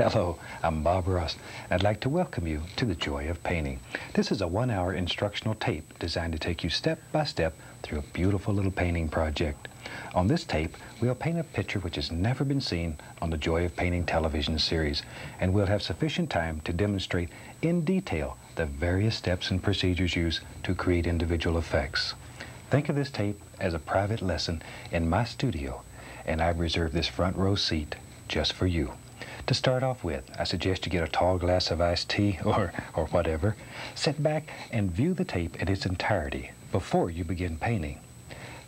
Hello, I'm Bob Ross. I'd like to welcome you to The Joy of Painting. This is a one-hour instructional tape designed to take you step by step through a beautiful little painting project. On this tape, we'll paint a picture which has never been seen on the Joy of Painting television series, and we'll have sufficient time to demonstrate in detail the various steps and procedures used to create individual effects. Think of this tape as a private lesson in my studio, and I've reserved this front row seat just for you. To start off with, I suggest you get a tall glass of iced tea or, or whatever. Sit back and view the tape in its entirety before you begin painting.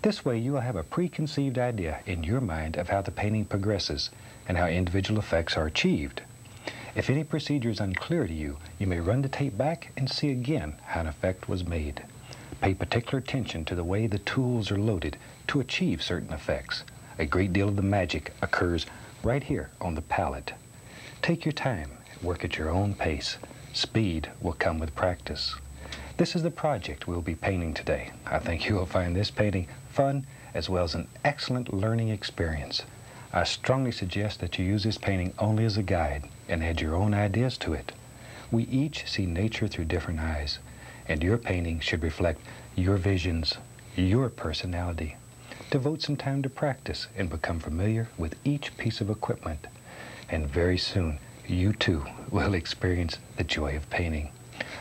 This way you will have a preconceived idea in your mind of how the painting progresses and how individual effects are achieved. If any procedure is unclear to you, you may run the tape back and see again how an effect was made. Pay particular attention to the way the tools are loaded to achieve certain effects. A great deal of the magic occurs right here on the palette. Take your time, work at your own pace. Speed will come with practice. This is the project we'll be painting today. I think you will find this painting fun as well as an excellent learning experience. I strongly suggest that you use this painting only as a guide and add your own ideas to it. We each see nature through different eyes, and your painting should reflect your visions, your personality. Devote some time to practice and become familiar with each piece of equipment and very soon you too will experience the joy of painting.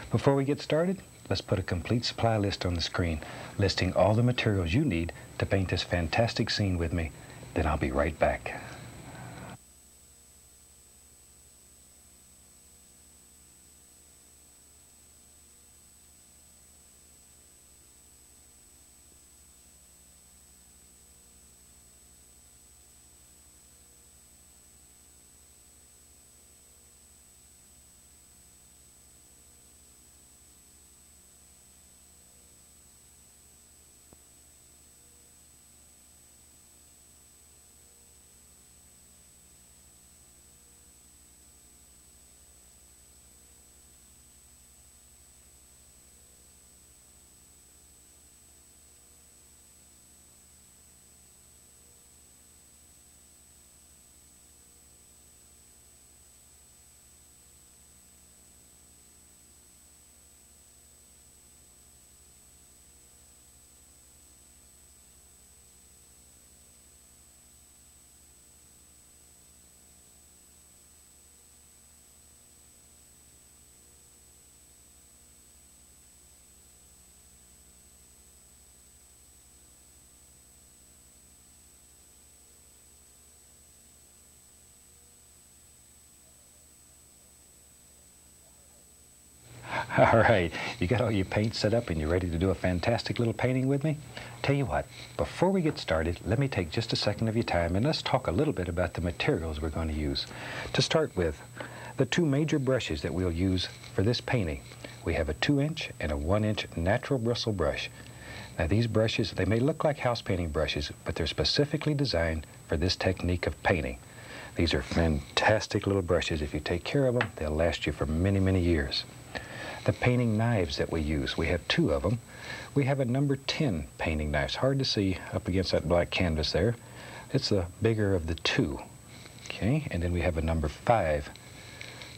Before we get started, let's put a complete supply list on the screen, listing all the materials you need to paint this fantastic scene with me. Then I'll be right back. All right, you got all your paint set up and you're ready to do a fantastic little painting with me? Tell you what, before we get started, let me take just a second of your time and let's talk a little bit about the materials we're going to use. To start with, the two major brushes that we'll use for this painting. We have a two inch and a one inch natural bristle brush. Now these brushes, they may look like house painting brushes, but they're specifically designed for this technique of painting. These are fantastic little brushes. If you take care of them, they'll last you for many, many years the painting knives that we use. We have two of them. We have a number 10 painting knife. It's hard to see up against that black canvas there. It's the bigger of the two. Okay, and then we have a number 5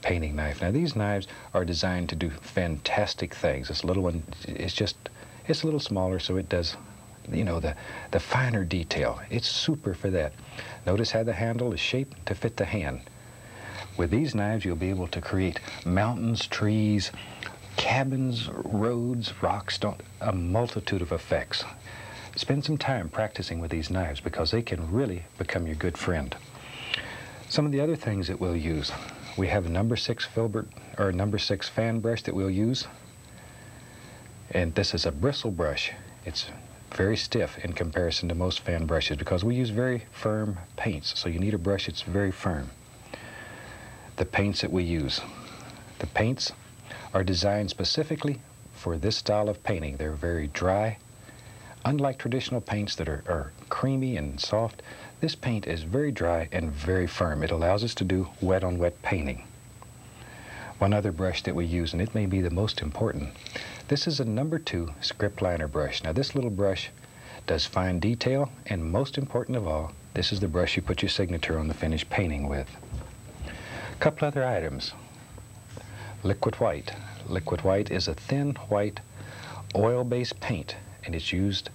painting knife. Now these knives are designed to do fantastic things. This little one is just, it's a little smaller so it does, you know, the, the finer detail. It's super for that. Notice how the handle is shaped to fit the hand. With these knives, you'll be able to create mountains, trees, cabins, roads, rocks, a multitude of effects. Spend some time practicing with these knives because they can really become your good friend. Some of the other things that we'll use, we have a number six filbert or number six fan brush that we'll use. And this is a bristle brush. It's very stiff in comparison to most fan brushes because we use very firm paints. So you need a brush that's very firm. The paints that we use. The paints are designed specifically for this style of painting. They're very dry. Unlike traditional paints that are, are creamy and soft, this paint is very dry and very firm. It allows us to do wet on wet painting. One other brush that we use, and it may be the most important, this is a number two script liner brush. Now this little brush does fine detail, and most important of all, this is the brush you put your signature on the finished painting with couple other items. Liquid white. Liquid white is a thin white oil-based paint and it's used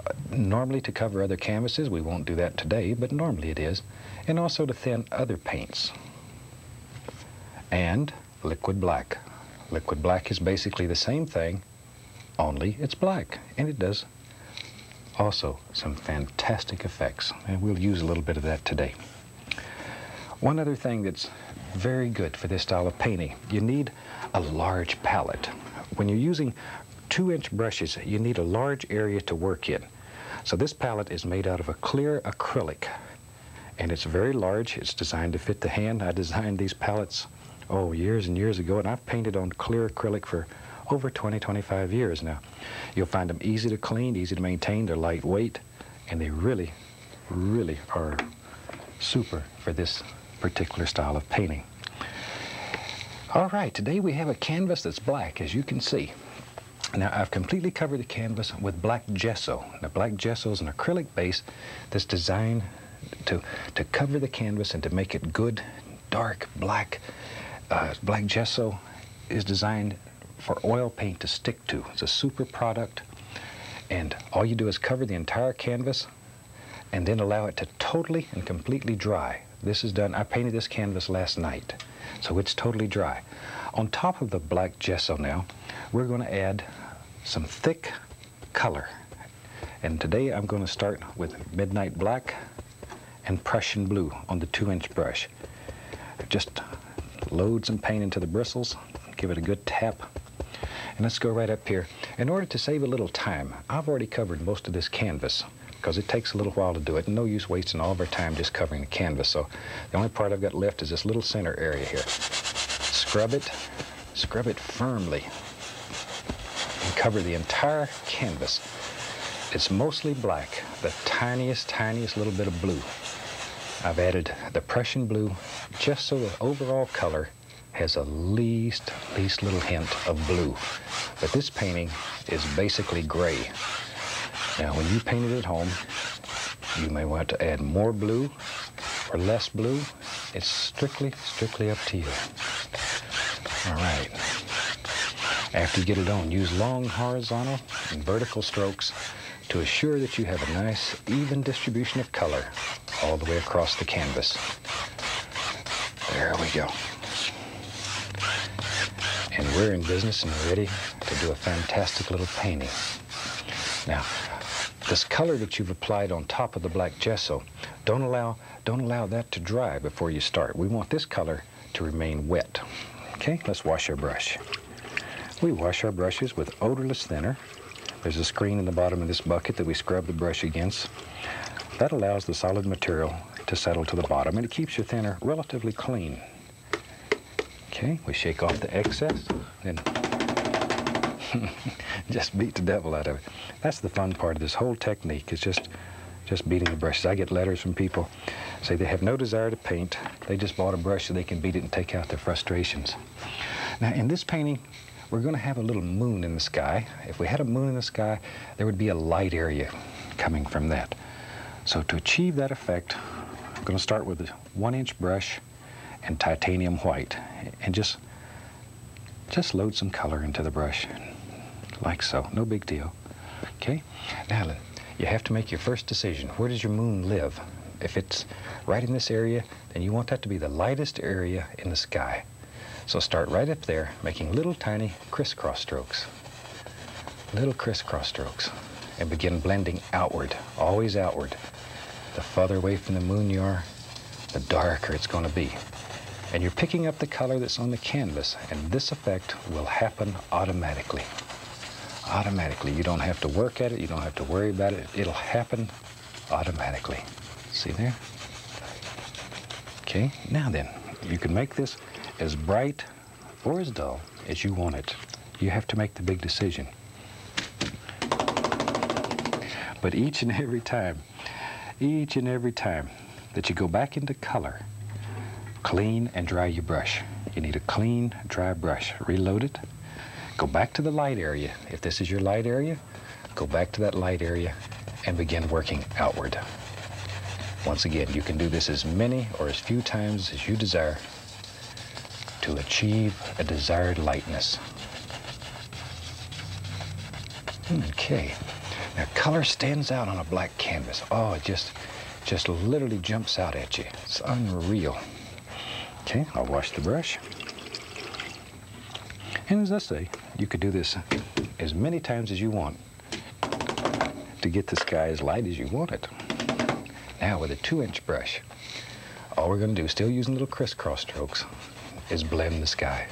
uh, normally to cover other canvases. We won't do that today, but normally it is. And also to thin other paints. And liquid black. Liquid black is basically the same thing, only it's black. And it does also some fantastic effects. And we'll use a little bit of that today. One other thing that's very good for this style of painting, you need a large palette. When you're using two inch brushes, you need a large area to work in. So this palette is made out of a clear acrylic and it's very large. It's designed to fit the hand. I designed these palettes, oh, years and years ago and I've painted on clear acrylic for over 20, 25 years now. You'll find them easy to clean, easy to maintain. They're lightweight and they really, really are super for this particular style of painting. All right, today we have a canvas that's black, as you can see. Now I've completely covered the canvas with black gesso. Now black gesso is an acrylic base that's designed to, to cover the canvas and to make it good, dark, black. Uh, black gesso is designed for oil paint to stick to. It's a super product and all you do is cover the entire canvas and then allow it to totally and completely dry. This is done, I painted this canvas last night, so it's totally dry. On top of the black gesso now, we're going to add some thick color. And today I'm going to start with Midnight Black and Prussian Blue on the two inch brush. Just load some paint into the bristles, give it a good tap, and let's go right up here. In order to save a little time, I've already covered most of this canvas because it takes a little while to do it no use wasting all of our time just covering the canvas. So the only part I've got left is this little center area here. Scrub it, scrub it firmly and cover the entire canvas. It's mostly black, the tiniest, tiniest little bit of blue. I've added the Prussian blue just so the overall color has a least, least little hint of blue. But this painting is basically gray. Now, when you paint it at home, you may want to add more blue or less blue. It's strictly, strictly up to you. All right. After you get it on, use long horizontal and vertical strokes to assure that you have a nice, even distribution of color all the way across the canvas. There we go. And we're in business and ready to do a fantastic little painting. Now, this color that you've applied on top of the black gesso, don't allow, don't allow that to dry before you start. We want this color to remain wet. Okay, let's wash our brush. We wash our brushes with odorless thinner. There's a screen in the bottom of this bucket that we scrub the brush against. That allows the solid material to settle to the bottom and it keeps your thinner relatively clean. Okay, we shake off the excess just beat the devil out of it. That's the fun part of this whole technique is just just beating the brushes. I get letters from people say they have no desire to paint. They just bought a brush so they can beat it and take out their frustrations. Now in this painting, we're going to have a little moon in the sky. If we had a moon in the sky, there would be a light area coming from that. So to achieve that effect, I'm going to start with a one inch brush and titanium white and just just load some color into the brush like so no big deal okay now you have to make your first decision where does your moon live if it's right in this area then you want that to be the lightest area in the sky so start right up there, making little tiny crisscross strokes. Little crisscross strokes. And begin blending outward, always outward. The farther away from the moon you are, the darker it's going to be. And you're picking up the color that's on the canvas, and this effect will happen automatically. Automatically. You don't have to work at it. You don't have to worry about it. It'll happen automatically. See there? Okay, now then, you can make this as bright or as dull as you want it. You have to make the big decision. But each and every time, each and every time that you go back into color, clean and dry your brush. You need a clean, dry brush. Reload it. Go back to the light area. If this is your light area, go back to that light area and begin working outward. Once again, you can do this as many or as few times as you desire to achieve a desired lightness. Hmm, okay. Now color stands out on a black canvas. Oh, it just, just literally jumps out at you. It's unreal. Okay, I'll wash the brush. And as I say, you could do this as many times as you want to get the sky as light as you want it. Now with a two inch brush, all we're gonna do, still using little crisscross strokes, is blend the sky.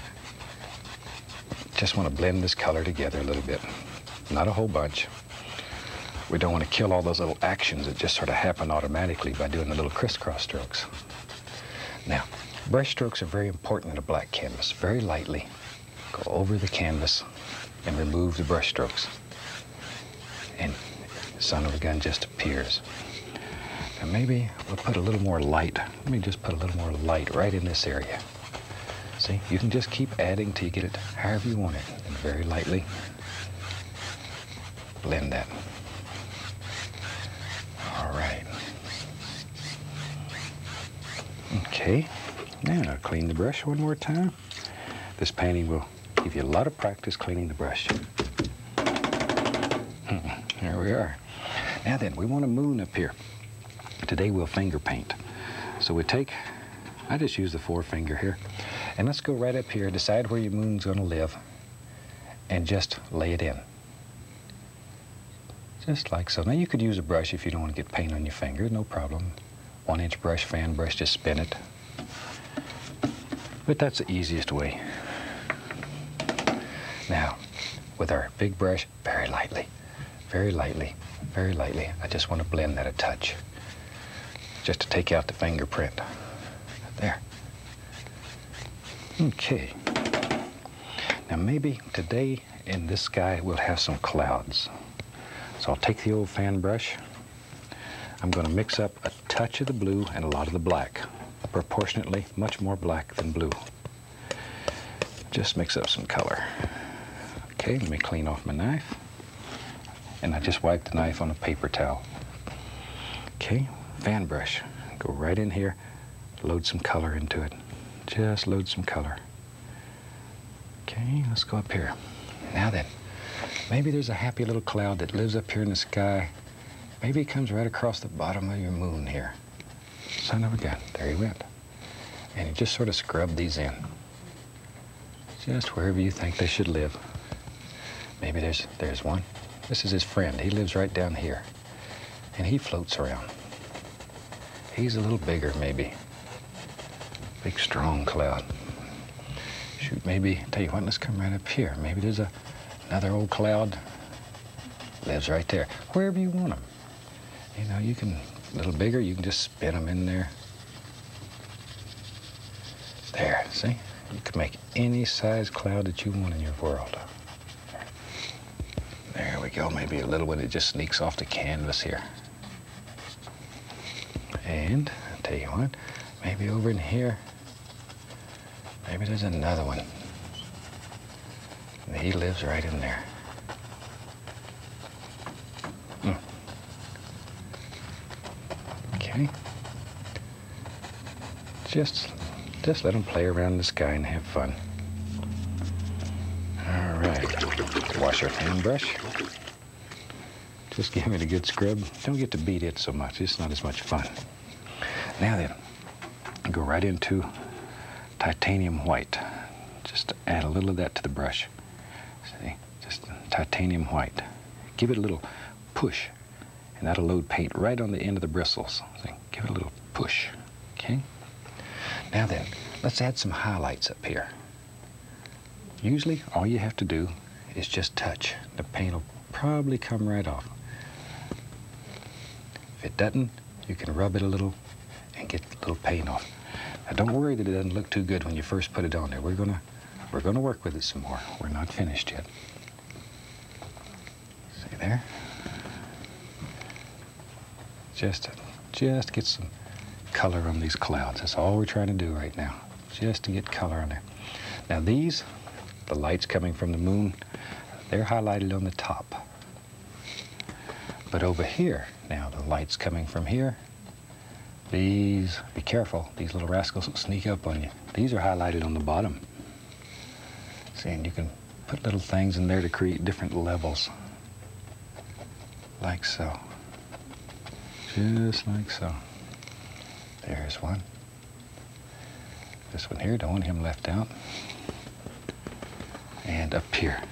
Just wanna blend this color together a little bit. Not a whole bunch. We don't wanna kill all those little actions that just sort of happen automatically by doing the little crisscross strokes. Now, brush strokes are very important in a black canvas. Very lightly, go over the canvas and remove the brush strokes. And the son of a gun just appears. And maybe we'll put a little more light. Let me just put a little more light right in this area. See, you can just keep adding till you get it however you want it. And very lightly blend that. All right. Okay, now I'll clean the brush one more time. This painting will give you a lot of practice cleaning the brush. Hmm, there we are. Now then, we want a moon up here. Today we'll finger paint. So we take, I just use the forefinger here, and let's go right up here, decide where your moon's gonna live, and just lay it in. Just like so. Now you could use a brush if you don't want to get paint on your finger, no problem. One inch brush, fan brush, just spin it. But that's the easiest way. Now, with our big brush, very lightly, very lightly, very lightly, I just want to blend that a touch just to take out the fingerprint. There. Okay. Now maybe today in this sky we'll have some clouds. So I'll take the old fan brush. I'm going to mix up a touch of the blue and a lot of the black. Proportionately much more black than blue. Just mix up some color. Okay, let me clean off my knife. And I just wipe the knife on a paper towel. Okay, fan brush. Go right in here, load some color into it. Just load some color. Okay, let's go up here. Now then, maybe there's a happy little cloud that lives up here in the sky. Maybe it comes right across the bottom of your moon here. Son of a gun, there he went. And he just sort of scrubbed these in. Just wherever you think they should live. Maybe there's, there's one. This is his friend. He lives right down here. And he floats around. He's a little bigger, maybe. Big, strong cloud. Shoot, maybe, tell you what, let's come right up here. Maybe there's a, another old cloud. Lives right there. Wherever you want them. You know, you can, a little bigger, you can just spin them in there. There, see? You can make any size cloud that you want in your world. We go, maybe a little one that just sneaks off the canvas here. And, I'll tell you what, maybe over in here, maybe there's another one. And he lives right in there. Hmm. Okay. Just, just let him play around the sky and have fun. All right, wash our fan brush. Just give it a good scrub. Don't get to beat it so much. It's not as much fun. Now then, go right into titanium white. Just add a little of that to the brush. See, just titanium white. Give it a little push, and that'll load paint right on the end of the bristles. See, give it a little push, okay? Now then, let's add some highlights up here. Usually, all you have to do is just touch. The paint will probably come right off. If it doesn't, you can rub it a little and get a little paint off. Now don't worry that it doesn't look too good when you first put it on there. We're gonna we're gonna work with it some more. We're not finished yet. See there? Just just get some color on these clouds. That's all we're trying to do right now. Just to get color on there. Now these, the lights coming from the moon, they're highlighted on the top. But over here, now the lights coming from here, These, be careful, these little rascals will sneak up on you. These are highlighted on the bottom. See, and you can put little things in there to create different levels. Like so. Just like so. There's one. This one here, don't want him left out. And up here.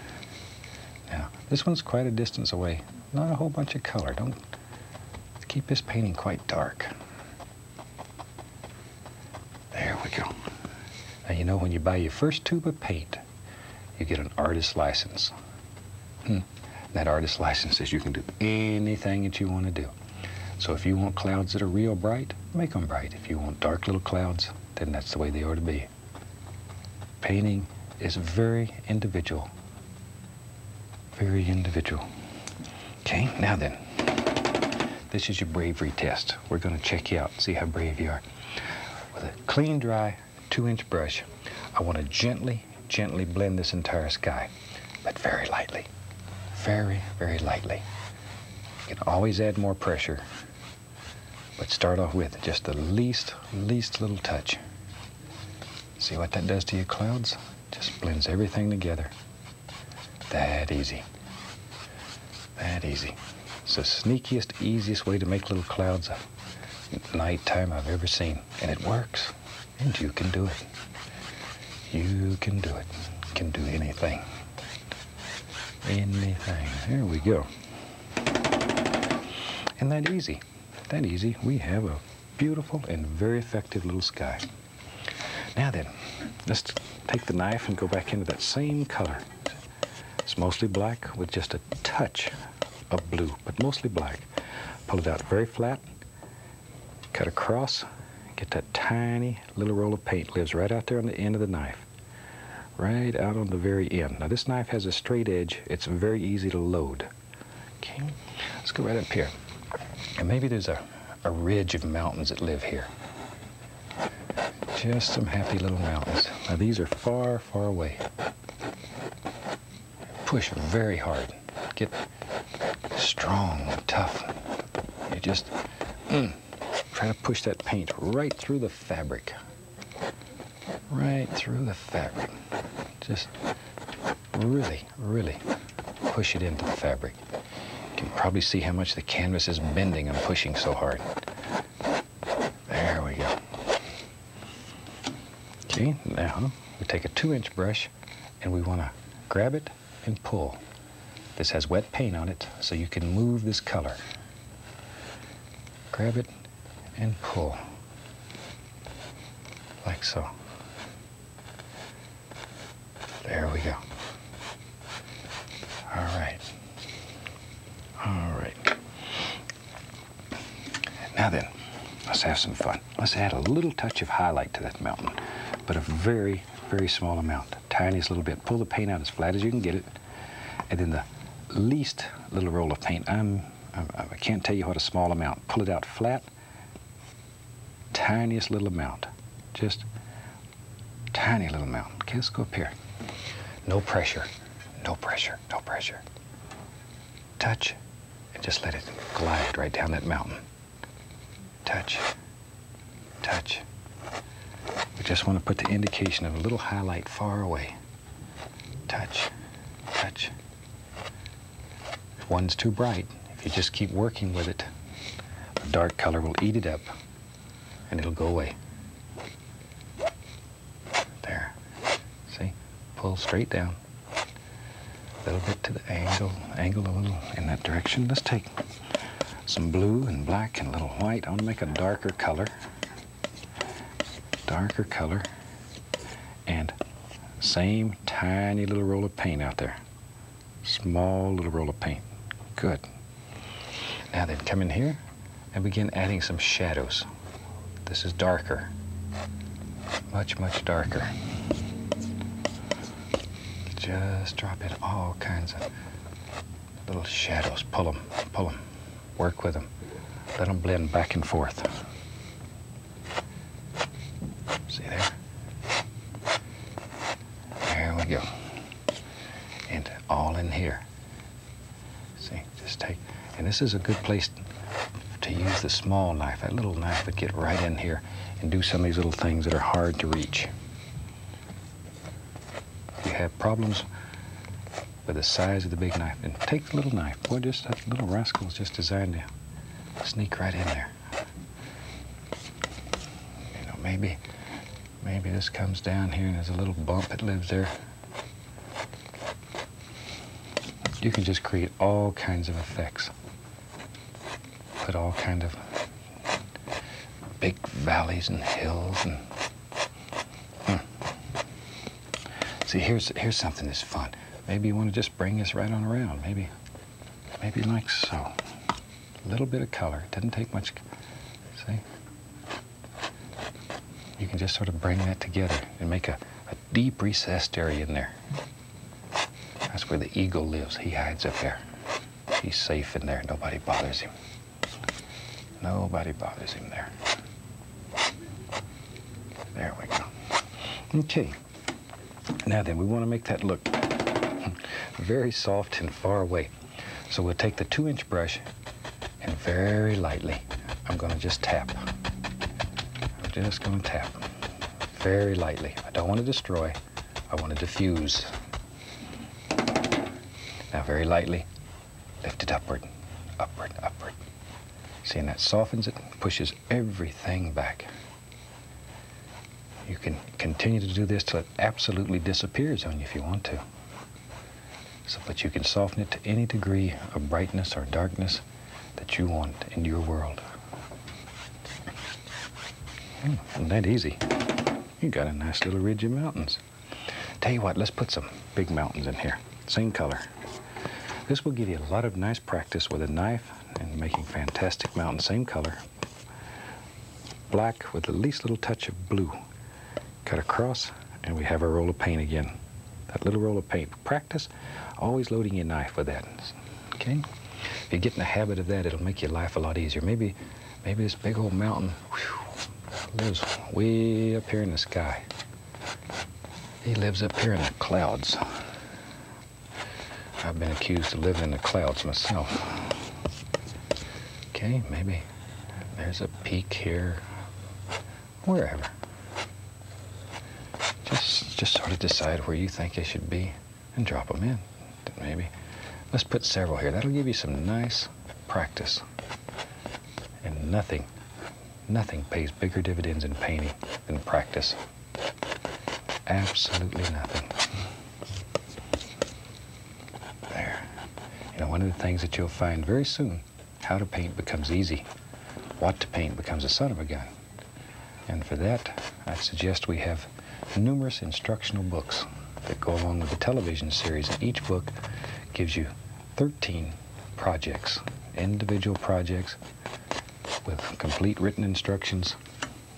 Now, this one's quite a distance away. Not a whole bunch of color. Don't keep this painting quite dark. There we go. Now, you know, when you buy your first tube of paint, you get an artist license. Hmm. That artist license says you can do anything that you want to do. So if you want clouds that are real bright, make them bright. If you want dark little clouds, then that's the way they ought to be. Painting is very individual. Very individual. Okay, now then, this is your bravery test. We're going to check you out, and see how brave you are. With a clean, dry, two-inch brush, I want to gently, gently blend this entire sky, but very lightly. Very, very lightly. You can always add more pressure, but start off with just the least, least little touch. See what that does to your clouds? Just blends everything together. That easy. That easy. The sneakiest, easiest way to make little clouds at nighttime I've ever seen. And it works. And you can do it. You can do it. Can do anything. Anything. There we go. And that easy. That easy. We have a beautiful and very effective little sky. Now then, let's take the knife and go back into that same color. It's mostly black with just a touch of blue, but mostly black. Pull it out very flat, cut across, get that tiny little roll of paint. Lives right out there on the end of the knife. Right out on the very end. Now this knife has a straight edge. It's very easy to load. Okay, let's go right up here. And maybe there's a, a ridge of mountains that live here. Just some happy little mountains. Now these are far, far away. Push very hard. Get strong, tough. You just mm, try to push that paint right through the fabric. Right through the fabric. Just really, really push it into the fabric. You can probably see how much the canvas is bending. I'm pushing so hard. There we go. See, now we take a two inch brush and we want to grab it and pull. This has wet paint on it, so you can move this color. Grab it and pull, like so. There we go. All right. All right. Now then, let's have some fun. Let's add a little touch of highlight to that mountain but a very, very small amount, tiniest little bit. Pull the paint out as flat as you can get it, and then the least little roll of paint, I'm, I, I can't tell you what a small amount. Pull it out flat, tiniest little amount, just tiny little amount. Okay, let's go up here. No pressure, no pressure, no pressure. Touch, and just let it glide right down that mountain. Touch, touch, we just want to put the indication of a little highlight far away. Touch, touch. If one's too bright, if you just keep working with it, the dark color will eat it up and it'll go away. There. See? Pull straight down. A little bit to the angle, angle a little in that direction. Let's take some blue and black and a little white. I want to make a darker color darker color and same tiny little roll of paint out there. Small little roll of paint. Good. Now then, come in here and begin adding some shadows. This is darker. Much, much darker. Just drop in all kinds of little shadows. Pull them, pull them. Work with them. Let them blend back and forth. See there? There we go. And all in here. Take, and this is a good place to use the small knife, that little knife that get right in here and do some of these little things that are hard to reach. If you have problems with the size of the big knife, then take the little knife. Boy, just that little rascal is just designed to sneak right in there. You know, maybe, maybe this comes down here and there's a little bump that lives there. You can just create all kinds of effects. Put all kind of big valleys and hills and hmm. see here's here's something that's fun. Maybe you want to just bring this right on around. Maybe maybe like so. A little bit of color. It doesn't take much. See? You can just sort of bring that together and make a, a deep recessed area in there. That's where the eagle lives. He hides up there. He's safe in there. Nobody bothers him. Nobody bothers him there. There we go. Okay. Now then, we want to make that look very soft and far away. So we'll take the two inch brush and very lightly, I'm going to just tap. I'm just going to tap very lightly. I don't want to destroy. I want to diffuse. Very lightly, lift it upward, upward, upward. See, and that softens it, pushes everything back. You can continue to do this till it absolutely disappears on you if you want to. So, but you can soften it to any degree of brightness or darkness that you want in your world. Hmm, isn't that easy? You got a nice little ridge of mountains. Tell you what, let's put some big mountains in here. Same color. This will give you a lot of nice practice with a knife and making fantastic mountains, same color. Black with the least little touch of blue. Cut across, and we have our roll of paint again. That little roll of paint. Practice always loading your knife with that. Okay? If you get in the habit of that, it'll make your life a lot easier. Maybe, maybe this big old mountain whew, lives way up here in the sky. He lives up here in the clouds. I've been accused of living in the clouds myself. Okay, maybe there's a peak here, wherever. Just, just sort of decide where you think they should be and drop them in, maybe. Let's put several here. That'll give you some nice practice. And nothing, nothing pays bigger dividends in painting than practice. Absolutely nothing. You know, one of the things that you'll find very soon, how to paint becomes easy. What to paint becomes a son of a gun. And for that, I suggest we have numerous instructional books that go along with the television series. And each book gives you 13 projects, individual projects with complete written instructions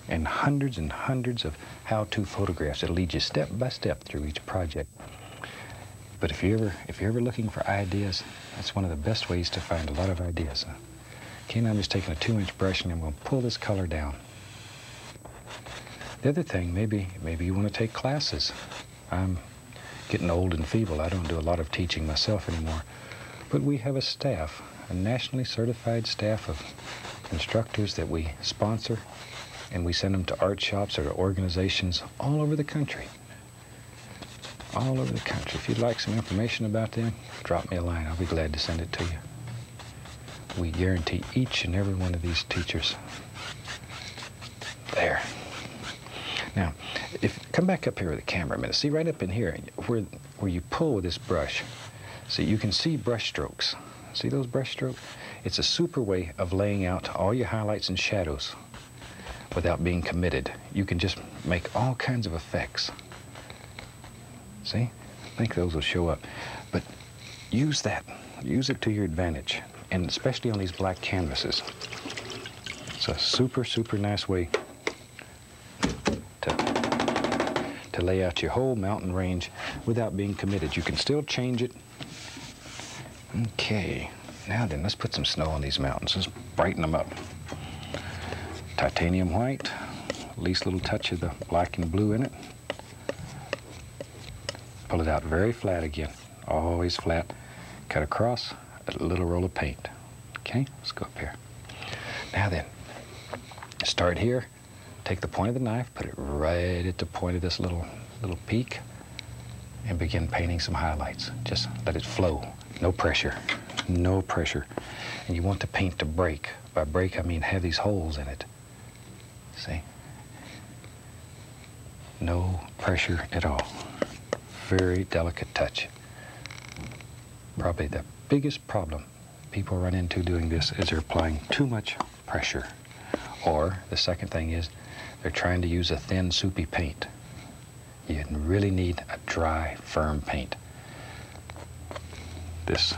and hundreds and hundreds of how-to photographs that'll lead you step by step through each project. But if you're ever if you're ever looking for ideas, that's one of the best ways to find a lot of ideas. Okay, now I'm just taking a two-inch brush and I'm going to pull this color down. The other thing, maybe maybe you want to take classes. I'm getting old and feeble. I don't do a lot of teaching myself anymore. But we have a staff, a nationally certified staff of instructors that we sponsor, and we send them to art shops or to organizations all over the country all over the country. If you'd like some information about them, drop me a line. I'll be glad to send it to you. We guarantee each and every one of these teachers. There. Now, if come back up here with the camera a minute. See right up in here where where you pull with this brush. See, you can see brush strokes. See those brush strokes? It's a super way of laying out all your highlights and shadows without being committed. You can just make all kinds of effects. See? I think those will show up. But use that. Use it to your advantage, and especially on these black canvases. It's a super, super nice way to, to lay out your whole mountain range without being committed. You can still change it. Okay, now then, let's put some snow on these mountains. Let's brighten them up. Titanium white, least little touch of the black and blue in it. Pull it out very flat again, always flat. Cut across, a little roll of paint. Okay, let's go up here. Now then, start here, take the point of the knife, put it right at the point of this little, little peak, and begin painting some highlights. Just let it flow, no pressure, no pressure. And you want the paint to break. By break, I mean have these holes in it. See? No pressure at all. Very delicate touch. Probably the biggest problem people run into doing this is they're applying too much pressure. Or the second thing is they're trying to use a thin, soupy paint. You really need a dry, firm paint. This,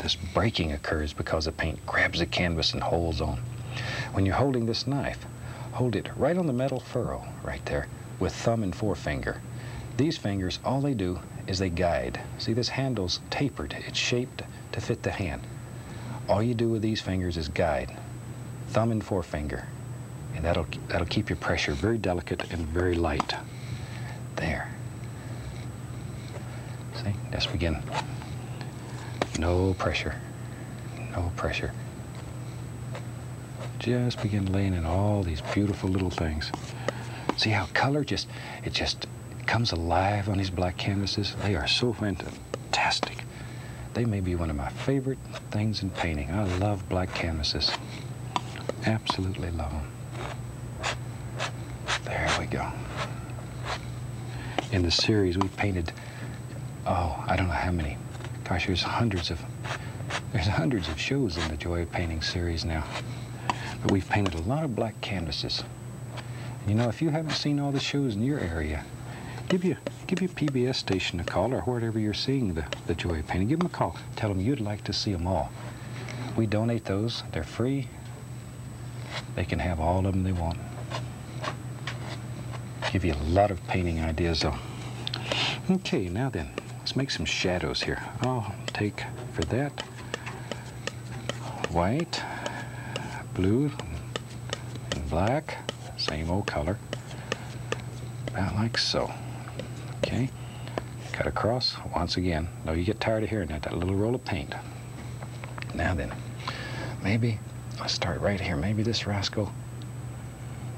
this breaking occurs because the paint grabs the canvas and holds on. When you're holding this knife, hold it right on the metal ferrule, right there, with thumb and forefinger. These fingers, all they do is they guide. See, this handle's tapered. It's shaped to fit the hand. All you do with these fingers is guide, thumb and forefinger, and that'll, that'll keep your pressure very delicate and very light. There. See, let's begin. No pressure, no pressure. Just begin laying in all these beautiful little things. See how color just, it just comes alive on these black canvases? They are so fantastic. They may be one of my favorite things in painting. I love black canvases. Absolutely love them. There we go. In the series, we painted, oh, I don't know how many. Gosh, there's hundreds of, there's hundreds of shows in the Joy of Painting series now. But we've painted a lot of black canvases. You know, if you haven't seen all the shows in your area, give you give your PBS station a call or wherever you're seeing the, the Joy of Painting. Give them a call. Tell them you'd like to see them all. We donate those. They're free. They can have all of them they want. Give you a lot of painting ideas though. Okay, now then, let's make some shadows here. I'll take for that white, blue, and black, same old color, about like so. Cut across once again. No, you get tired of hearing that, that little roll of paint. Now then, maybe, I'll start right here. Maybe this rascal,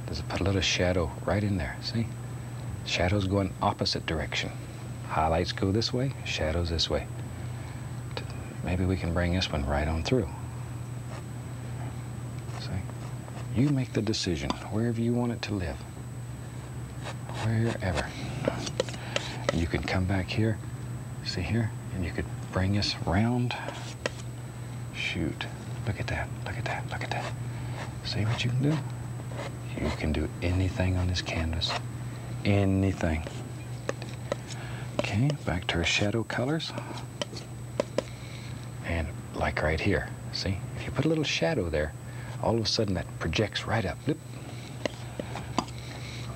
does put a little shadow right in there, see? Shadows go in opposite direction. Highlights go this way, shadows this way. Maybe we can bring this one right on through. See? You make the decision, wherever you want it to live. Wherever. You can come back here, see here, and you could bring us round. Shoot, look at that, look at that, look at that. See what you can do? You can do anything on this canvas, anything. Okay, back to our shadow colors. And like right here, see, if you put a little shadow there, all of a sudden that projects right up. Bloop.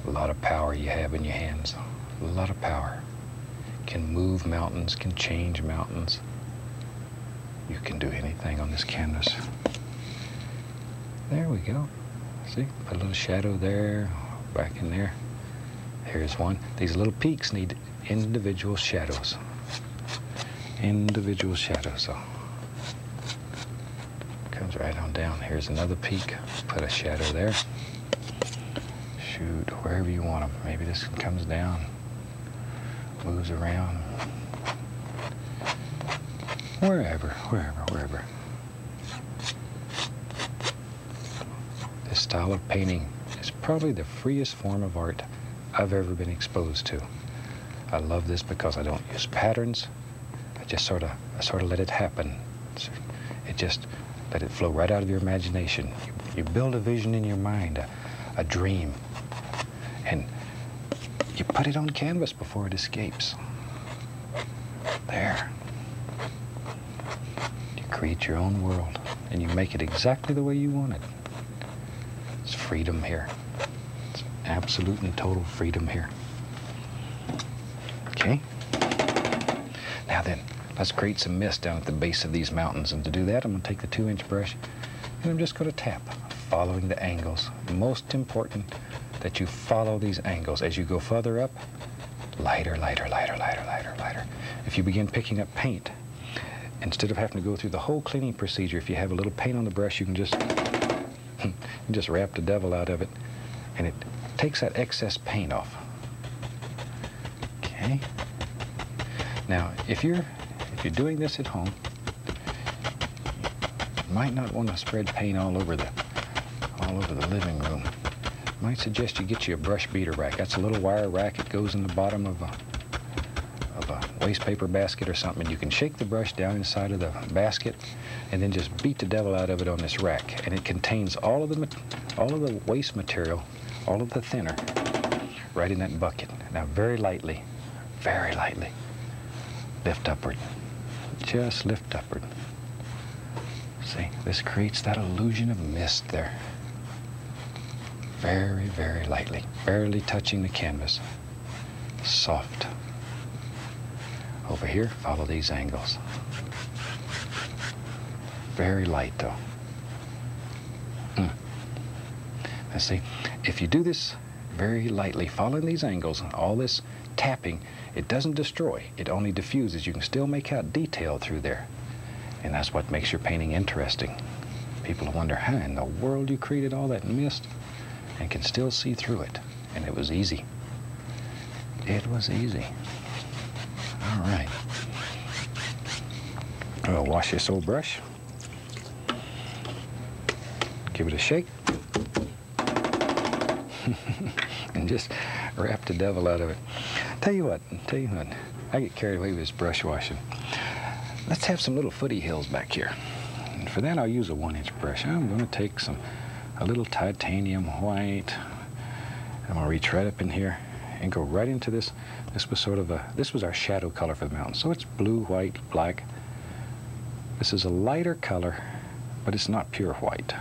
A lot of power you have in your hands, a lot of power can move mountains, can change mountains. You can do anything on this canvas. There we go. See, put a little shadow there, back in there. Here's one. These little peaks need individual shadows. Individual shadows, so. Comes right on down. Here's another peak. Put a shadow there. Shoot, wherever you want them. Maybe this one comes down moves around. Wherever, wherever, wherever. This style of painting is probably the freest form of art I've ever been exposed to. I love this because I don't use patterns. I just sort of, I sort of let it happen. It just let it flow right out of your imagination. You, you build a vision in your mind, a, a dream, you put it on canvas before it escapes. There. You create your own world, and you make it exactly the way you want it. It's freedom here. It's absolute and total freedom here. Okay? Now then, let's create some mist down at the base of these mountains. And to do that, I'm going to take the two-inch brush, and I'm just going to tap, following the angles. Most important, that you follow these angles. As you go further up, lighter, lighter, lighter, lighter, lighter, lighter. If you begin picking up paint, instead of having to go through the whole cleaning procedure, if you have a little paint on the brush, you can just and just wrap the devil out of it, and it takes that excess paint off. Okay. Now, if you're if you're doing this at home, you might not want to spread paint all over the all over the living room. Might suggest you get you a brush beater rack. That's a little wire rack. It goes in the bottom of a of a waste paper basket or something. And you can shake the brush down inside of the basket, and then just beat the devil out of it on this rack. And it contains all of the all of the waste material, all of the thinner, right in that bucket. Now, very lightly, very lightly, lift upward. Just lift upward. See, this creates that illusion of mist there. Very, very lightly, barely touching the canvas. Soft. Over here, follow these angles. Very light, though. Mm. Now see, if you do this very lightly, following these angles, all this tapping, it doesn't destroy. It only diffuses. You can still make out detail through there. And that's what makes your painting interesting. People wonder, how in the world you created all that mist and can still see through it. And it was easy. It was easy. All right. I'll wash this old brush. Give it a shake. and just wrap the devil out of it. Tell you what, tell you what, I get carried away with this brush washing. Let's have some little footy hills back here. And for that, I'll use a one inch brush. I'm gonna take some, a little titanium white. I'm gonna reach right up in here and go right into this. This was sort of a, this was our shadow color for the mountain. So it's blue, white, black. This is a lighter color, but it's not pure white.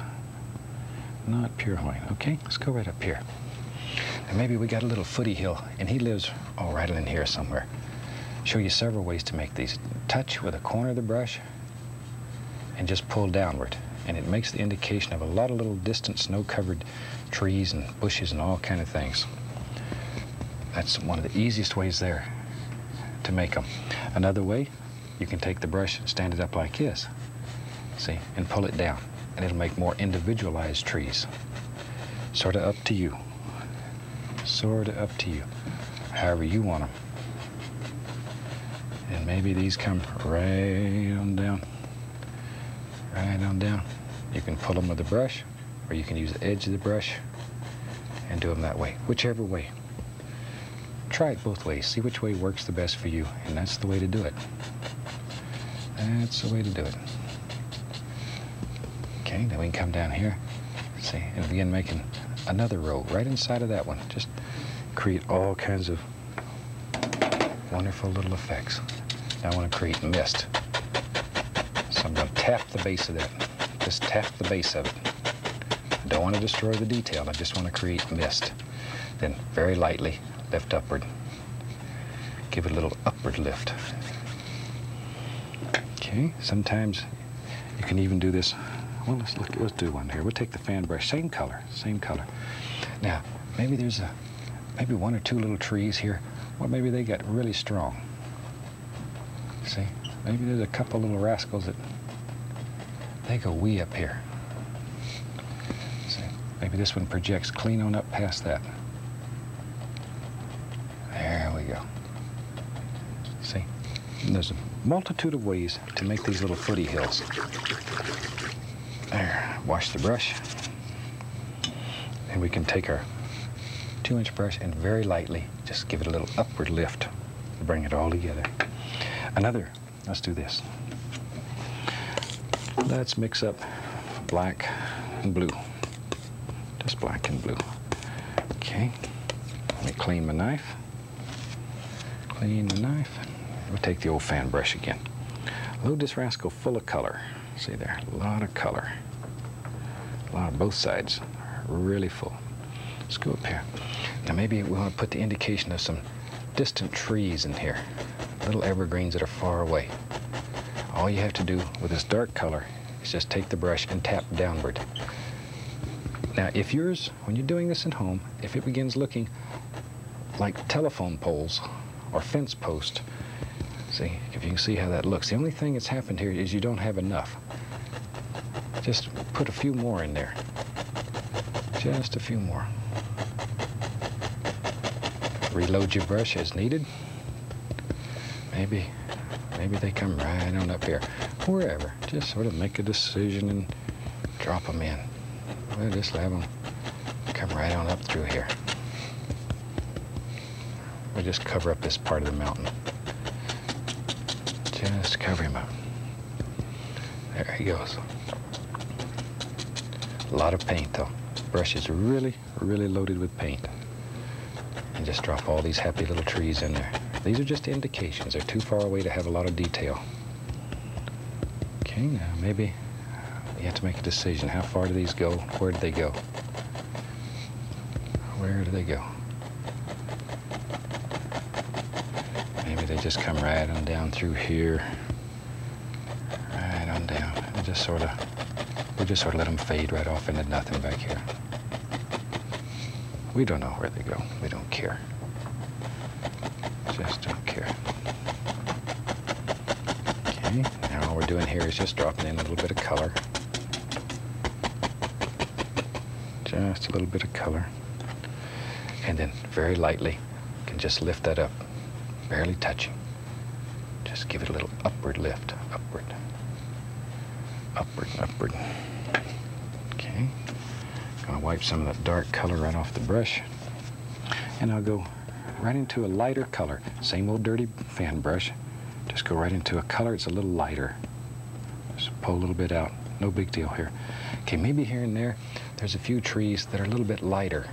Not pure white. Okay, let's go right up here. And maybe we got a little footy hill, and he lives, oh, right in here somewhere show you several ways to make these. Touch with a corner of the brush and just pull downward. And it makes the indication of a lot of little distant snow-covered trees and bushes and all kind of things. That's one of the easiest ways there to make them. Another way, you can take the brush and stand it up like this, see, and pull it down. And it'll make more individualized trees. Sort of up to you. Sort of up to you. However you want them. And maybe these come right on down, right on down. You can pull them with a brush, or you can use the edge of the brush and do them that way, whichever way. Try it both ways. See which way works the best for you, and that's the way to do it. That's the way to do it. Okay, then we can come down here, see, and begin making another row right inside of that one. Just create all kinds of wonderful little effects. Now I want to create mist. Going to tap the base of that. Just tap the base of it. I don't want to destroy the detail. I just want to create mist. Then very lightly lift upward. Give it a little upward lift. Okay, sometimes you can even do this. Well, let's look, let's do one here. We'll take the fan brush, same color, same color. Now, maybe there's a, maybe one or two little trees here. Well, maybe they got really strong. See, maybe there's a couple little rascals that they go way up here. Maybe this one projects clean on up past that. There we go. See, there's a multitude of ways to make these little footy hills. There, wash the brush. And we can take our two inch brush and very lightly just give it a little upward lift to bring it all together. Another, let's do this. Let's mix up black and blue. Just black and blue. Okay, let me clean my knife. Clean the knife. We'll take the old fan brush again. Load this rascal full of color. See there, a lot of color. A lot of both sides, really full. Let's go up here. Now maybe we want to put the indication of some distant trees in here little evergreens that are far away. All you have to do with this dark color is just take the brush and tap downward. Now, if yours, when you're doing this at home, if it begins looking like telephone poles or fence posts, see, if you can see how that looks. The only thing that's happened here is you don't have enough. Just put a few more in there. Just a few more. Reload your brush as needed. Maybe, maybe they come right on up here. Wherever. Just sort of make a decision and drop them in. We'll just have them come right on up through here. We'll just cover up this part of the mountain. Just cover him up. There he goes. A lot of paint though. Brush is really, really loaded with paint. And just drop all these happy little trees in there. These are just indications. They're too far away to have a lot of detail. Okay, now maybe you have to make a decision. How far do these go? Where do they go? Where do they go? Maybe they just come right on down through here. Right on down. And just sort of, we just sort of let them fade right off into nothing back here. We don't know where they go. We don't care. Just don't care. Okay, now all we're doing here is just dropping in a little bit of color. Just a little bit of color. And then very lightly, you can just lift that up, barely touching. Just give it a little upward lift, upward, upward, upward. Okay. Gonna wipe some of that dark color right off the brush. And I'll go right into a lighter color. Same old dirty fan brush. Just go right into a color, it's a little lighter. Just pull a little bit out, no big deal here. Okay, maybe here and there, there's a few trees that are a little bit lighter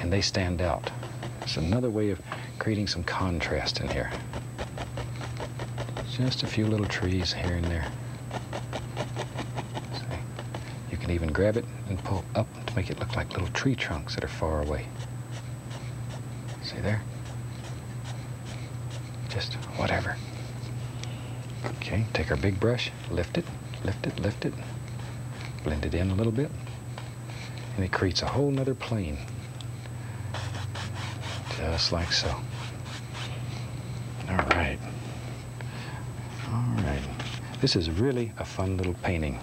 and they stand out. It's another way of creating some contrast in here. Just a few little trees here and there. See? You can even grab it and pull up to make it look like little tree trunks that are far away. See there? Just whatever. Okay, take our big brush, lift it, lift it, lift it, blend it in a little bit, and it creates a whole nother plane. Just like so. All right. All right. This is really a fun little painting,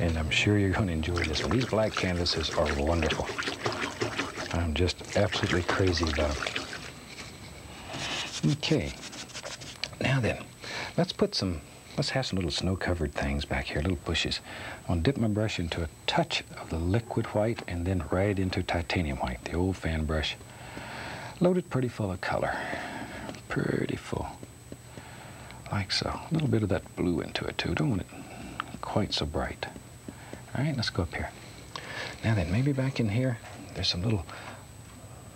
and I'm sure you're going to enjoy this one. These black canvases are wonderful. I'm just absolutely crazy about them. Okay. Now then, let's put some, let's have some little snow-covered things back here, little bushes. I'm gonna dip my brush into a touch of the liquid white and then right into titanium white, the old fan brush. Loaded pretty full of color, pretty full. Like so. A little bit of that blue into it too. Don't want it quite so bright. All right, let's go up here. Now then, maybe back in here, there's some little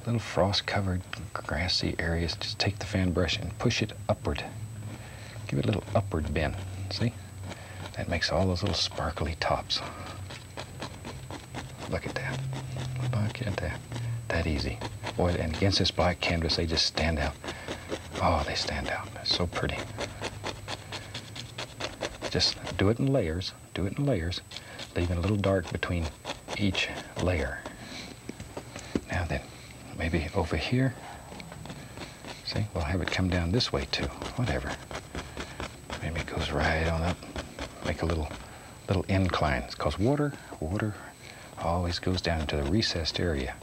little frost-covered grassy areas. Just take the fan brush and push it upward. Give it a little upward bend, see? That makes all those little sparkly tops. Look at that. Look at that. That easy. Boy, and against this black canvas, they just stand out. Oh, they stand out. so pretty. Just do it in layers. Do it in layers, leaving a little dark between each layer. Now then, maybe over here. See, we'll have it come down this way too. Whatever. Maybe it goes right on up. Make a little, little incline. It's because water, water always goes down into the recessed area.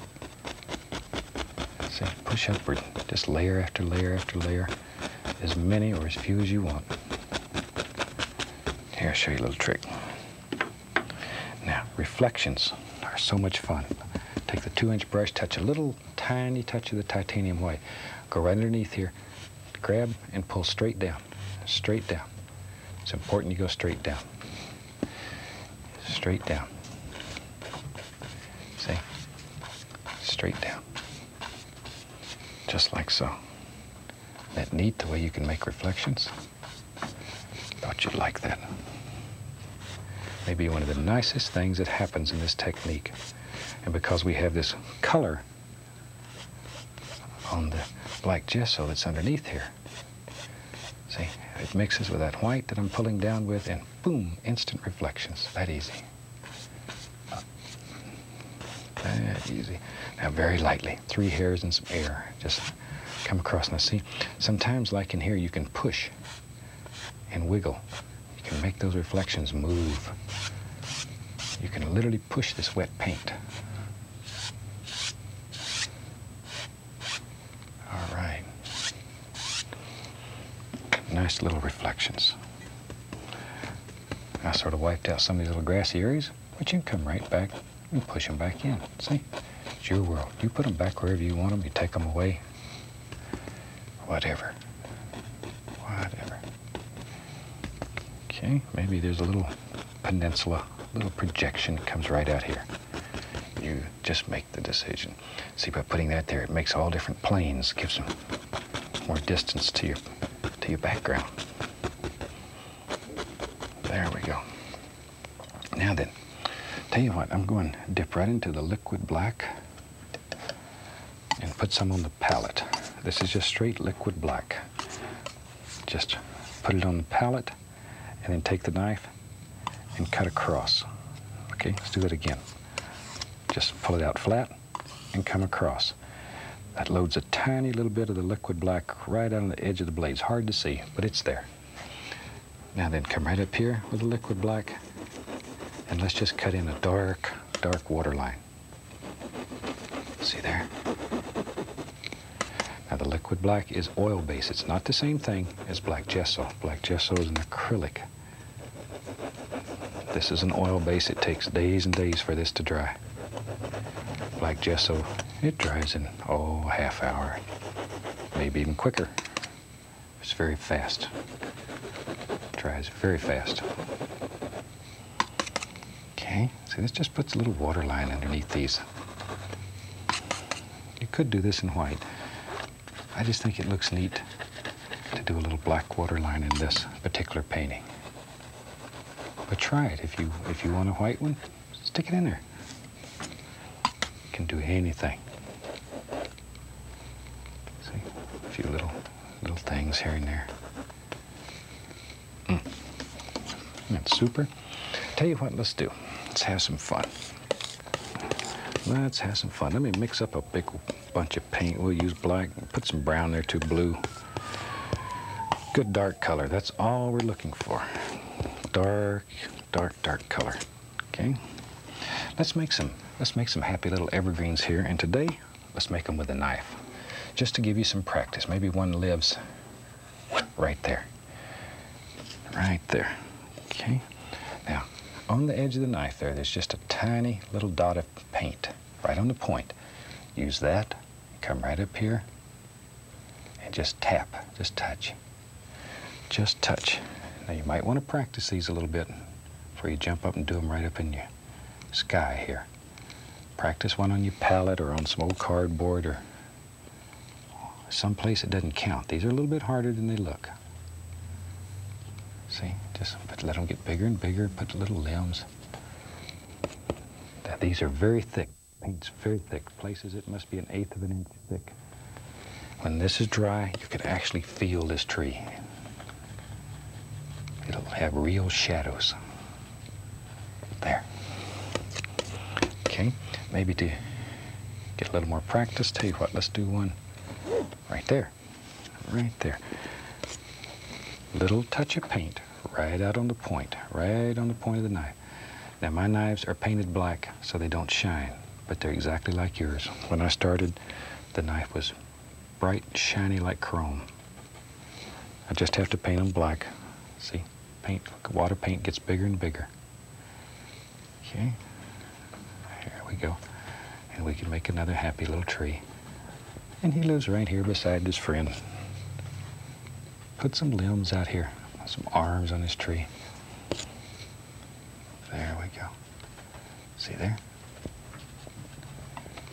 See, push upward. Just layer after layer after layer. As many or as few as you want. Here, I'll show you a little trick. Now, reflections are so much fun. Take the two inch brush, touch a little tiny touch of the titanium white. Go right underneath here, grab and pull straight down, straight down. It's important you go straight down. Straight down. See? Straight down. Just like so. That neat the way you can make reflections? Thought you'd like that. Maybe one of the nicest things that happens in this technique. And because we have this color on the black gesso that's underneath here, see, it mixes with that white that I'm pulling down with, and boom, instant reflections. That easy. That easy. Now, very lightly, three hairs and some air. Just come across. Now, see, sometimes, like in here, you can push and wiggle. You can make those reflections move. you can literally push this wet paint. Nice little reflections. I sort of wiped out some of these little grassy areas, but you can come right back and push them back in. See? It's your world. You put them back wherever you want them. You take them away. Whatever. Whatever. Okay, maybe there's a little peninsula, little projection comes right out here. You just make the decision. See, by putting that there, it makes all different planes, gives them more distance to your, your background. There we go. Now then, tell you what, I'm going to dip right into the liquid black and put some on the palette. This is just straight liquid black. Just put it on the palette and then take the knife and cut across. Okay, let's do that again. Just pull it out flat and come across. That loads a tiny little bit of the liquid black right on the edge of the blade. It's hard to see, but it's there. Now then, come right up here with the liquid black, and let's just cut in a dark, dark water line. See there? Now the liquid black is oil based. It's not the same thing as black gesso. Black gesso is an acrylic. This is an oil base. It takes days and days for this to dry. Black gesso, it dries in, oh, a half hour, maybe even quicker. It's very fast. It dries very fast. Okay, see this just puts a little water line underneath these. You could do this in white. I just think it looks neat to do a little black water line in this particular painting. But try it. If you, if you want a white one, stick it in there. You can do anything. See, a few little, little things here and there. Mm. That's super. Tell you what, let's do. Let's have some fun. Let's have some fun. Let me mix up a big bunch of paint. We'll use black, put some brown there too, blue. Good dark color, that's all we're looking for. Dark, dark, dark color, okay? Let's make some, let's make some happy little evergreens here, and today, let's make them with a knife. Just to give you some practice. Maybe one lives right there. Right there, okay? Now, on the edge of the knife there, there's just a tiny little dot of paint right on the point. Use that, come right up here, and just tap, just touch. Just touch. Now you might want to practice these a little bit before you jump up and do them right up in your sky here. Practice one on your palette or on some old cardboard or someplace it doesn't count. These are a little bit harder than they look. See, just let them get bigger and bigger, put little limbs. Now, these are very thick. Paint's very thick. Places it must be an eighth of an inch thick. When this is dry, you can actually feel this tree. It'll have real shadows. There. Okay, maybe to get a little more practice, tell you what, let's do one right there. Right there. Little touch of paint right out on the point, right on the point of the knife. Now my knives are painted black so they don't shine but they're exactly like yours. When I started, the knife was bright, shiny like chrome. I just have to paint them black. See, paint, water paint gets bigger and bigger. Okay, here we go. And we can make another happy little tree. And he lives right here beside his friend. Put some limbs out here, some arms on his tree. There we go. See there?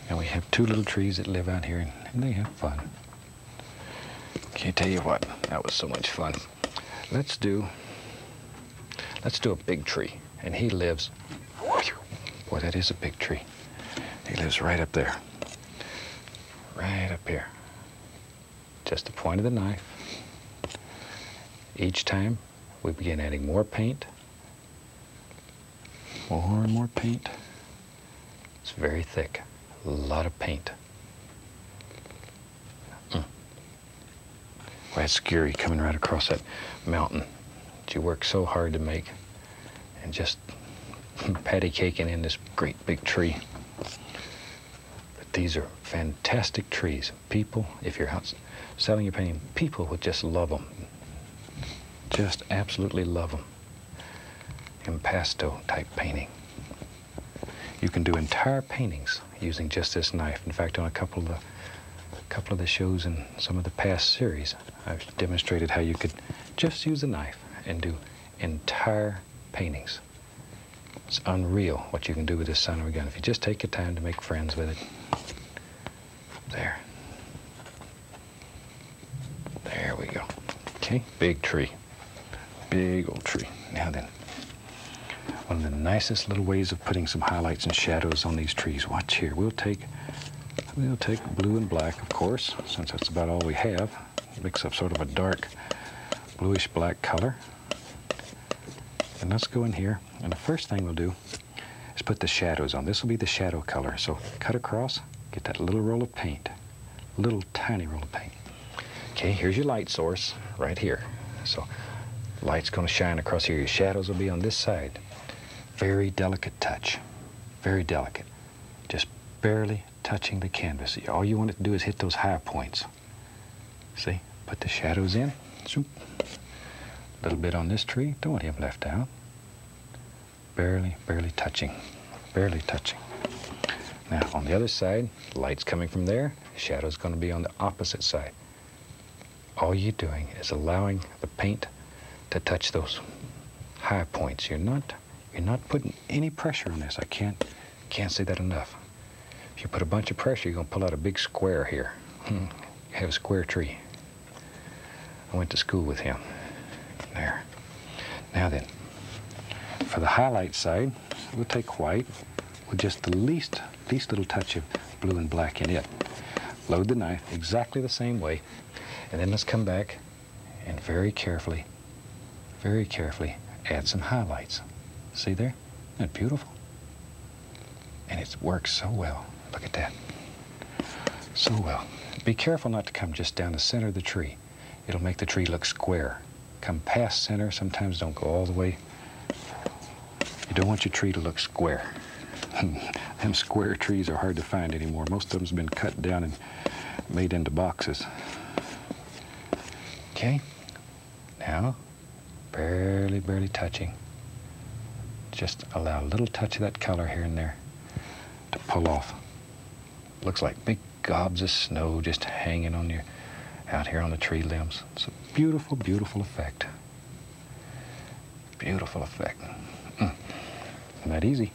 And we have two little trees that live out here, and, and they have fun. Can't tell you what, that was so much fun. Let's do, let's do a big tree. And he lives, boy, that is a big tree. He lives right up there. Right up here. Just the point of the knife. Each time, we begin adding more paint. More and more paint. It's very thick. A lot of paint. Mm. Well, that's scary coming right across that mountain that you worked so hard to make and just patty caking in this great big tree. These are fantastic trees. People, if you're out selling your painting, people would just love them. Just absolutely love them. Impasto type painting. You can do entire paintings using just this knife. In fact, on a couple of the couple of the shows in some of the past series, I've demonstrated how you could just use a knife and do entire paintings. It's unreal what you can do with this of gun if you just take your time to make friends with it. There. There we go. Okay, big tree. Big old tree. Now then, one of the nicest little ways of putting some highlights and shadows on these trees. Watch here. We'll take we'll take blue and black, of course, since that's about all we have. Mix up sort of a dark bluish black color. And let's go in here, and the first thing we'll do is put the shadows on. This will be the shadow color. So cut across, get that little roll of paint, little tiny roll of paint. Okay, here's your light source right here. So light's gonna shine across here. Your shadows will be on this side. Very delicate touch, very delicate. Just barely touching the canvas. All you want it to do is hit those high points. See, put the shadows in. A little bit on this tree, don't want him left out. Barely, barely touching, barely touching. Now on the other side, light's coming from there, shadow's gonna be on the opposite side. All you're doing is allowing the paint to touch those high points. You're not you're not putting any pressure on this. I can't, can't say that enough. If you put a bunch of pressure, you're going to pull out a big square here. Hmm. You have a square tree. I went to school with him. There. Now then, for the highlight side, we'll take white with just the least, least little touch of blue and black in it. Load the knife exactly the same way, and then let's come back and very carefully, very carefully add some highlights. See there? Isn't that beautiful? And it works so well. Look at that. So well. Be careful not to come just down the center of the tree. It'll make the tree look square. Come past center, sometimes don't go all the way. You don't want your tree to look square. Them square trees are hard to find anymore. Most of them's been cut down and made into boxes. Okay, now, barely, barely touching just allow a little touch of that color here and there to pull off. Looks like big gobs of snow just hanging on your, out here on the tree limbs. It's a beautiful, beautiful effect. Beautiful effect. Mm. That easy.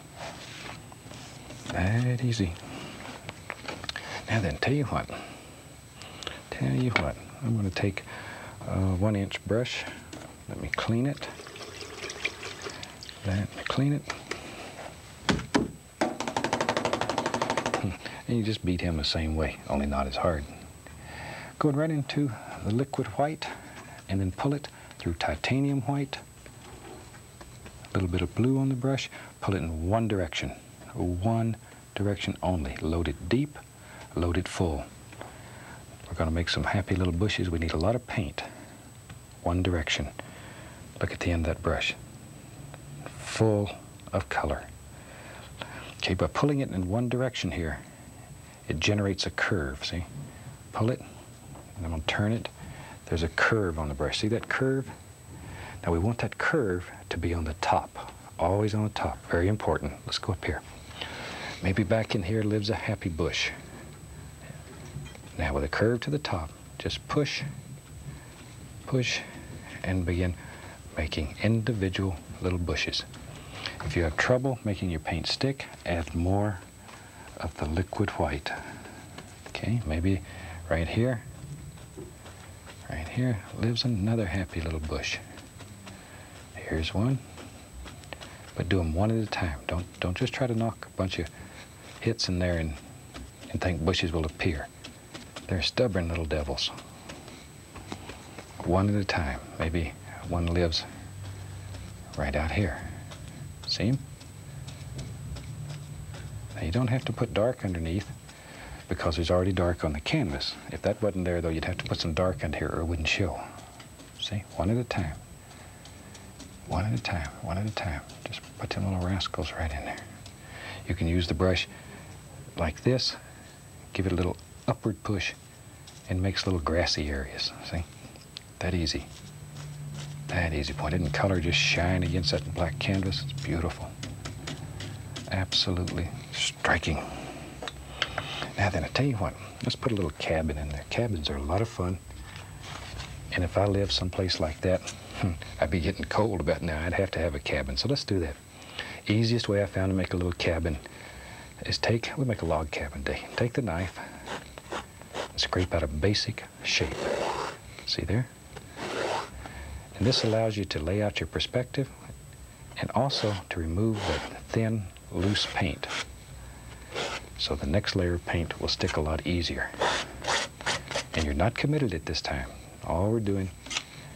That easy. Now then, tell you what. Tell you what. I'm going to take a one inch brush. Let me clean it that, clean it. And you just beat him the same way, only not as hard. Going right into the liquid white and then pull it through titanium white. A little bit of blue on the brush. Pull it in one direction, one direction only. Load it deep, load it full. We're going to make some happy little bushes. We need a lot of paint. One direction. Look at the end of that brush full of color. Okay, by pulling it in one direction here, it generates a curve, see? Pull it, and I'm gonna turn it. There's a curve on the brush. See that curve? Now we want that curve to be on the top, always on the top, very important. Let's go up here. Maybe back in here lives a happy bush. Now with a curve to the top, just push, push, and begin making individual little bushes. If you have trouble making your paint stick, add more of the liquid white. Okay, maybe right here, right here lives another happy little bush. Here's one, but do them one at a time. Don't, don't just try to knock a bunch of hits in there and, and think bushes will appear. They're stubborn little devils. One at a time. Maybe one lives right out here. See him? Now you don't have to put dark underneath because there's already dark on the canvas. If that wasn't there though, you'd have to put some dark under here or it wouldn't show. See, one at a time. one at a time, one at a time. Just put them little rascals right in there. You can use the brush like this, give it a little upward push, and makes little grassy areas, see? That easy. That easy. In color, just shine against that black canvas. It's beautiful. Absolutely striking. Now then, I tell you what, let's put a little cabin in there. Cabins are a lot of fun. And if I lived someplace like that, hmm, I'd be getting cold about now. I'd have to have a cabin. So let's do that. Easiest way I found to make a little cabin is take, we make a log cabin day. Take the knife, and scrape out a basic shape. See there? And this allows you to lay out your perspective and also to remove the thin, loose paint. So the next layer of paint will stick a lot easier. And you're not committed at this time. All we're doing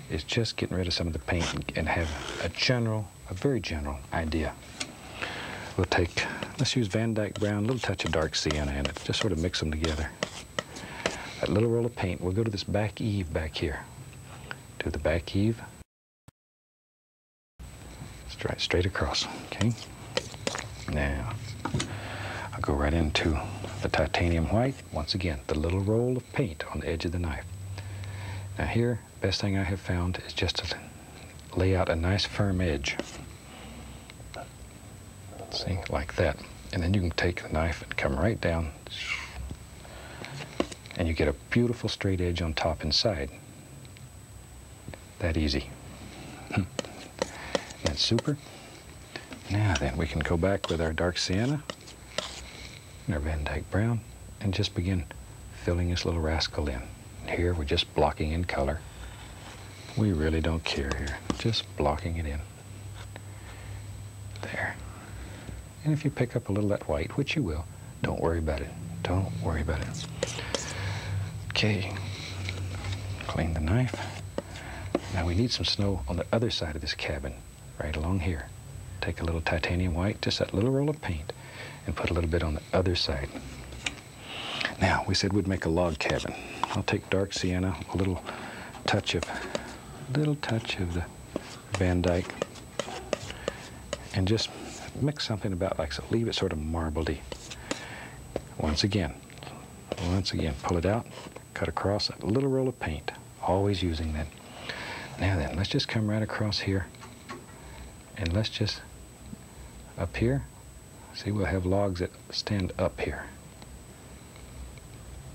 is just getting rid of some of the paint and have a general, a very general idea. We'll take, let's use Van Dyke Brown, a little touch of dark sienna in it, just sort of mix them together. That little roll of paint, we'll go to this back eave back here. Do the back eave. Straight, straight across, okay? Now, I'll go right into the titanium white. Once again, the little roll of paint on the edge of the knife. Now here, best thing I have found is just to lay out a nice firm edge. See, like that. And then you can take the knife and come right down. And you get a beautiful straight edge on top and side. That easy. That's super. Now then, we can go back with our dark sienna and our Van Dyke brown and just begin filling this little rascal in. Here, we're just blocking in color. We really don't care here. Just blocking it in. There. And if you pick up a little of that white, which you will, don't worry about it. Don't worry about it. Okay. Clean the knife. Now we need some snow on the other side of this cabin, right along here. Take a little titanium white, just that little roll of paint, and put a little bit on the other side. Now, we said we'd make a log cabin. I'll take dark sienna, a little touch of, little touch of the Van Dyke, and just mix something about like so. Leave it sort of marbledy. Once again, once again, pull it out, cut across a little roll of paint, always using that. Now then, let's just come right across here, and let's just, up here, see we'll have logs that stand up here.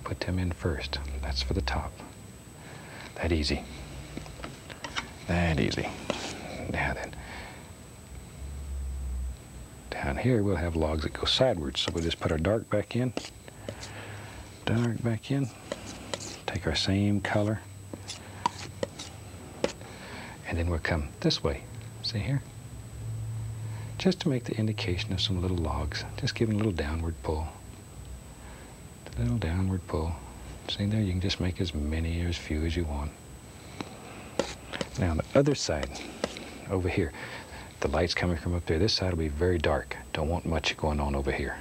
Put them in first. That's for the top. That easy. That easy. Now then, down here we'll have logs that go sideways. So we'll just put our dark back in, dark back in, take our same color, and then we'll come this way. See here? Just to make the indication of some little logs, just giving a little downward pull. A little downward pull. See there, you can just make as many or as few as you want. Now on the other side, over here, the light's coming from up there. This side will be very dark. Don't want much going on over here.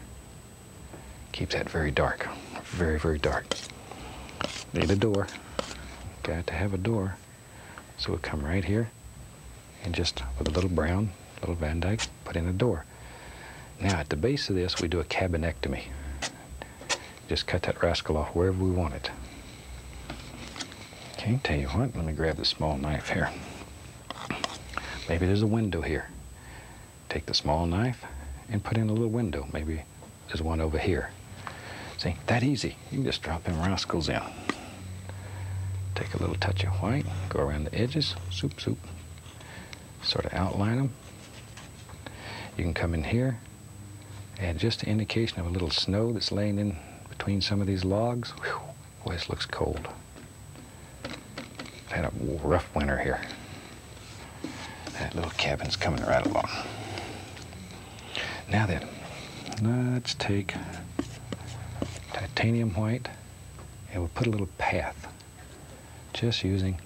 Keep that very dark. Very, very dark. Need a door. Got to have a door. So we'll come right here and just with a little brown, little Van Dyke, put in a door. Now at the base of this, we do a cabinectomy. Just cut that rascal off wherever we want it. Okay, tell you what, let me grab the small knife here. Maybe there's a window here. Take the small knife and put in a little window. Maybe there's one over here. See, that easy. You can just drop them rascals in. Take a little touch of white, go around the edges, soup, soup. Sort of outline them. You can come in here, and just an indication of a little snow that's laying in between some of these logs. Whew, boy, this looks cold. I've Had a rough winter here. That little cabin's coming right along. Now then, let's take titanium white and we'll put a little path just using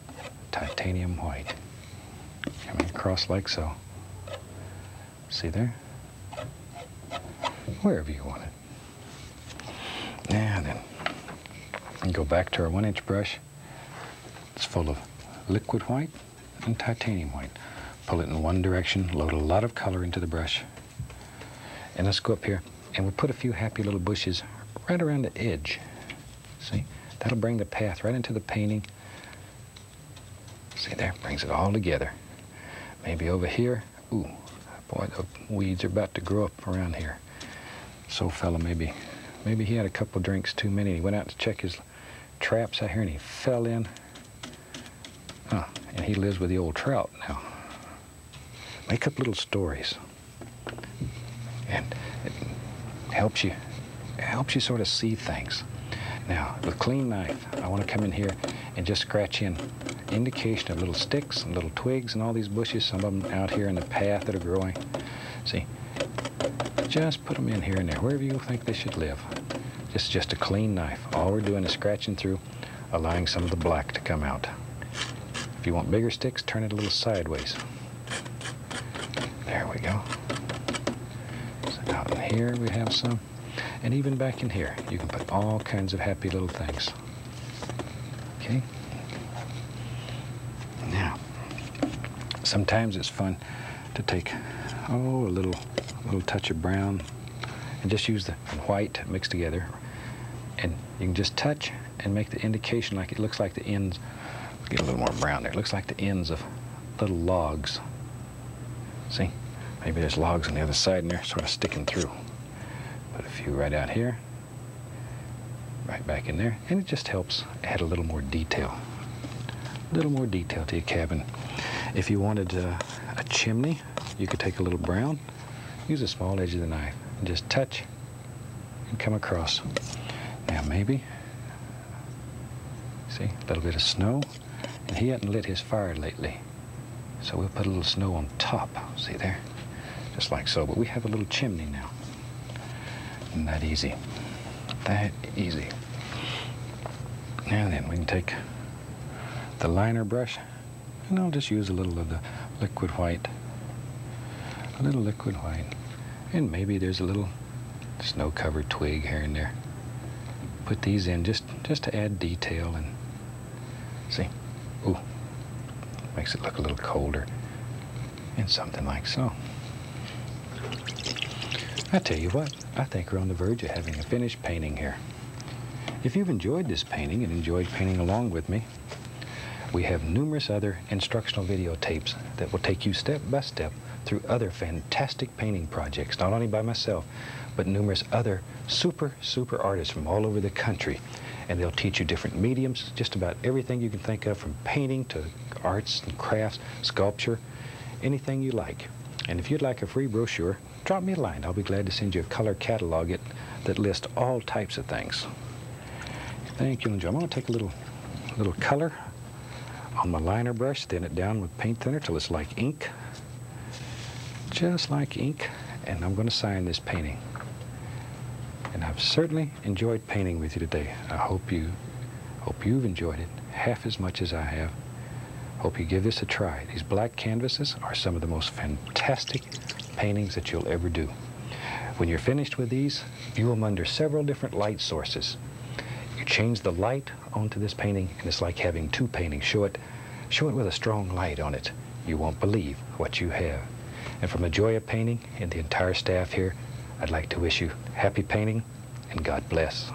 titanium white. Coming across like so. See there? Wherever you want it. Now then, and go back to our one inch brush. It's full of liquid white and titanium white pull it in one direction, load a lot of color into the brush. And let's go up here and we'll put a few happy little bushes right around the edge. See, that'll bring the path right into the painting. See there, brings it all together. Maybe over here, ooh, boy, the weeds are about to grow up around here. So fella, maybe, maybe he had a couple drinks too many. He went out to check his traps out here and he fell in. Oh, and he lives with the old trout now. Make up little stories. And it helps you, it helps you sort of see things. Now, with clean knife, I want to come in here and just scratch in indication of little sticks and little twigs and all these bushes, some of them out here in the path that are growing. See, just put them in here and there, wherever you think they should live. This is just a clean knife. All we're doing is scratching through, allowing some of the black to come out. If you want bigger sticks, turn it a little sideways. We go. So out in here we have some. And even back in here, you can put all kinds of happy little things. Okay? Now, sometimes it's fun to take, oh, a little, little touch of brown and just use the white mixed together. And you can just touch and make the indication like it looks like the ends, get a little more brown there, it looks like the ends of little logs. See? Maybe there's logs on the other side and they're sort of sticking through. Put a few right out here, right back in there, and it just helps add a little more detail. A little more detail to your cabin. If you wanted uh, a chimney, you could take a little brown, use a small edge of the knife, and just touch and come across. Now maybe, see, a little bit of snow, and he hadn't lit his fire lately. So we'll put a little snow on top, see there? Just like so, but we have a little chimney now. That easy? That easy. Now then, we can take the liner brush, and I'll just use a little of the liquid white. A little liquid white. And maybe there's a little snow-covered twig here and there. Put these in just, just to add detail and see. Ooh, makes it look a little colder. And something like so. I tell you what, I think we're on the verge of having a finished painting here. If you've enjoyed this painting and enjoyed painting along with me, we have numerous other instructional videotapes that will take you step by step through other fantastic painting projects, not only by myself, but numerous other super, super artists from all over the country. And they'll teach you different mediums, just about everything you can think of, from painting to arts and crafts, sculpture, anything you like. And if you'd like a free brochure, drop me a line. I'll be glad to send you a color catalog it, that lists all types of things. Thank you, and I'm going to take a little, little color on my liner brush, thin it down with paint thinner till it's like ink, just like ink, and I'm going to sign this painting. And I've certainly enjoyed painting with you today. I hope you, hope you've enjoyed it half as much as I have. Hope you give this a try. These black canvases are some of the most fantastic paintings that you'll ever do. When you're finished with these, view them under several different light sources. You change the light onto this painting, and it's like having two paintings. Show it, show it with a strong light on it. You won't believe what you have. And from the joy of painting and the entire staff here, I'd like to wish you happy painting and God bless.